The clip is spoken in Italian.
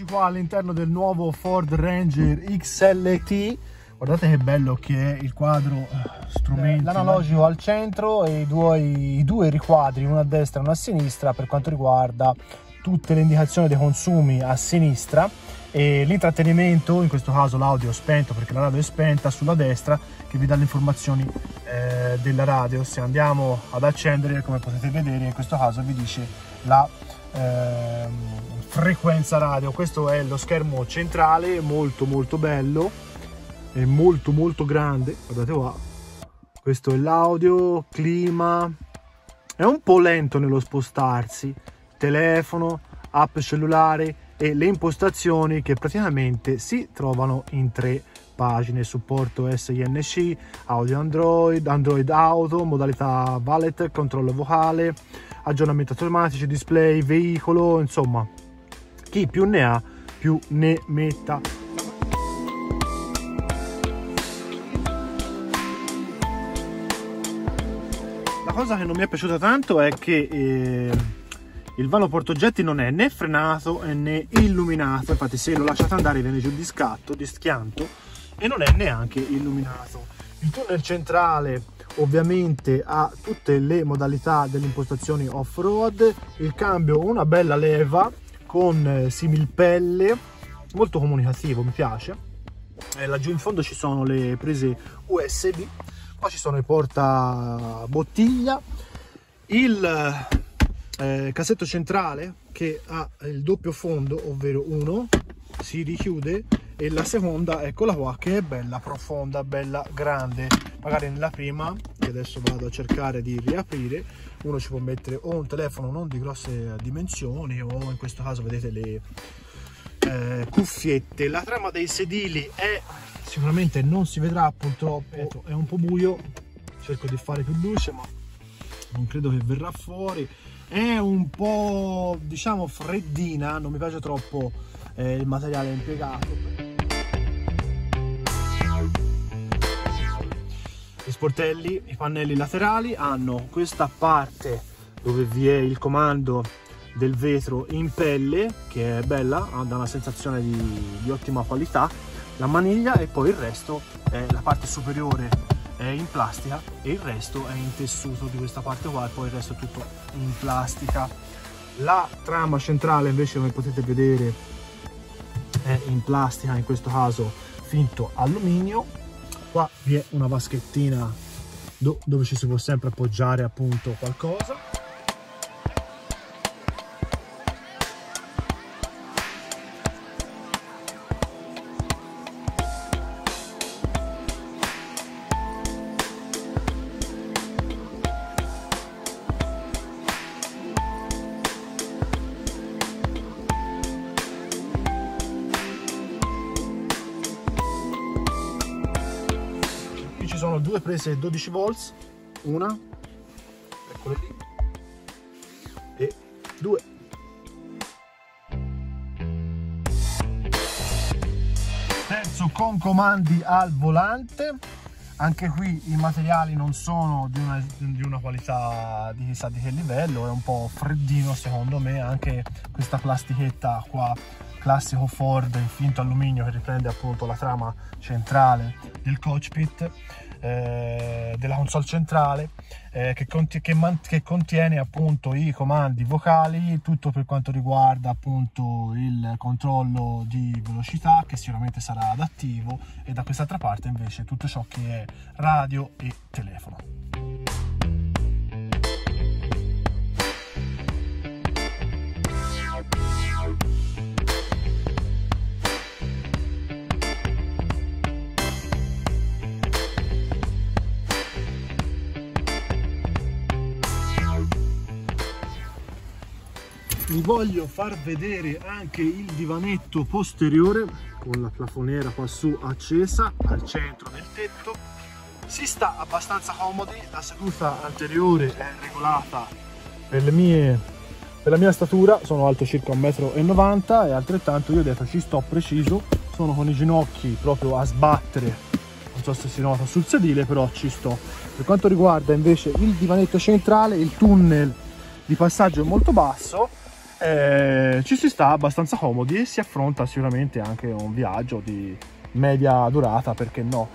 Eccoci qua all'interno del nuovo Ford Ranger XLT. Guardate che bello che è il quadro eh, strumenti. L'analogico al centro e i due, i due riquadri, uno a destra e uno a sinistra, per quanto riguarda tutte le indicazioni dei consumi a sinistra e l'intrattenimento, in questo caso l'audio spento perché la radio è spenta, sulla destra che vi dà le informazioni eh, della radio. Se andiamo ad accendere, come potete vedere, in questo caso vi dice la eh, frequenza radio. Questo è lo schermo centrale, molto molto bello, è molto molto grande, guardate qua. Questo è l'audio, clima, è un po' lento nello spostarsi, telefono, app cellulare e le impostazioni che praticamente si trovano in tre pagine. Supporto SINC, audio Android, Android Auto, modalità Wallet, controllo vocale, aggiornamenti automatici, display, veicolo, insomma, chi più ne ha più ne metta. La cosa che non mi è piaciuta tanto è che eh, il vano portoggetti non è né frenato né illuminato, infatti se lo lasciate andare viene giù di scatto, di schianto e non è neanche illuminato. Il tunnel centrale ovviamente ha tutte le modalità delle impostazioni off-road, il cambio una bella leva con eh, similpelle, molto comunicativo, mi piace. Eh, laggiù in fondo ci sono le prese USB, qua ci sono i porta bottiglia, il eh, cassetto centrale che ha il doppio fondo, ovvero uno, si richiude e la seconda eccola qua che è bella profonda bella grande magari nella prima che adesso vado a cercare di riaprire uno ci può mettere o un telefono non di grosse dimensioni o in questo caso vedete le eh, cuffiette. La trama dei sedili è sicuramente non si vedrà purtroppo è un po' buio. Cerco di fare più luce ma non credo che verrà fuori. È un po' diciamo freddina non mi piace troppo eh, il materiale impiegato sportelli, i pannelli laterali hanno questa parte dove vi è il comando del vetro in pelle che è bella, dà una sensazione di, di ottima qualità, la maniglia e poi il resto, è la parte superiore è in plastica e il resto è in tessuto di questa parte qua e poi il resto è tutto in plastica. La trama centrale invece come potete vedere è in plastica, in questo caso finto alluminio qua vi è una vaschettina dove ci si può sempre appoggiare appunto qualcosa sono due prese 12 volts, una, eccole lì, e due. Terzo con comandi al volante, anche qui i materiali non sono di una, di una qualità di chissà di che livello, è un po' freddino secondo me, anche questa plastichetta qua classico Ford in finto alluminio che riprende appunto la trama centrale del cockpit eh, della console centrale eh, che, conti che, che, contiene appunto i comandi vocali, tutto per quanto riguarda appunto il controllo di velocità che sicuramente sarà adattivo e da quest'altra parte invece tutto ciò che è radio e telefono. Vi voglio far vedere anche il divanetto posteriore con la plafoniera qua su accesa al centro del tetto. Si sta abbastanza comodi la seduta anteriore è regolata per, mie, per la mia statura sono alto circa 1,90 m e altrettanto io dietro ci sto preciso sono con i ginocchi proprio a sbattere. Non so se si nota sul sedile però ci sto. Per quanto riguarda invece il divanetto centrale il tunnel di passaggio è molto basso eh, ci si sta abbastanza comodi e si affronta sicuramente anche un viaggio di media durata, perché no?